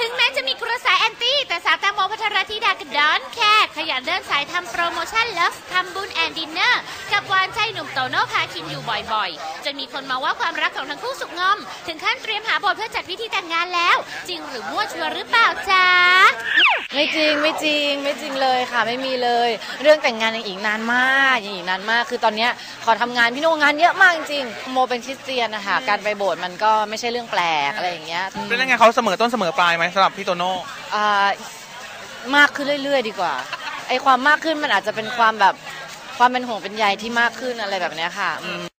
ถึงแม้จะมีกระแส anti แต่สาวแตงโมภัทรธิดาก็ don't care ขยันเดินสายทำโปรโมชั่น love ทำบุญ and dinner กับหวานใจหนุ่มโตโน่ภาคินอยู่บ่อยๆ จนมีคนเมาท์ว่าความรักของทั้งคู่สุกงอม ถึงขั้นเตรียมหาโบสถ์เพื่อจัดพิธีแต่งงานแล้ว จริงหรือมั่ว sure หรือเปล่าจ๊ะ ไม่จริงไม่จริงไม่จริงเลยค่ะ ไม่มีเลย เรื่องแต่งงานยังอีกนานมากยังอีกนานมาก คือตอนเนี้ยขอทำงานพี่โน่งานเยอะมากจริงๆโมเป็นคริสเตียนนะคะการไปโบสถ์มันก็ไม่ใช่เรื่องแปลกกอะไรอย่างเงี้ยเป็นยังไงเขาเสมอต้นเสมอปลายไหมสำหรับพี่โตโน่อ่ามากขึ้นเรื่อยๆ ดีกว่าไอความมากขึ้นมันอาจจะเป็นความแบบความเป็นห่วงเป็นใยที่มากขึ้นอะไรแบบเนี้ยค่ะอืม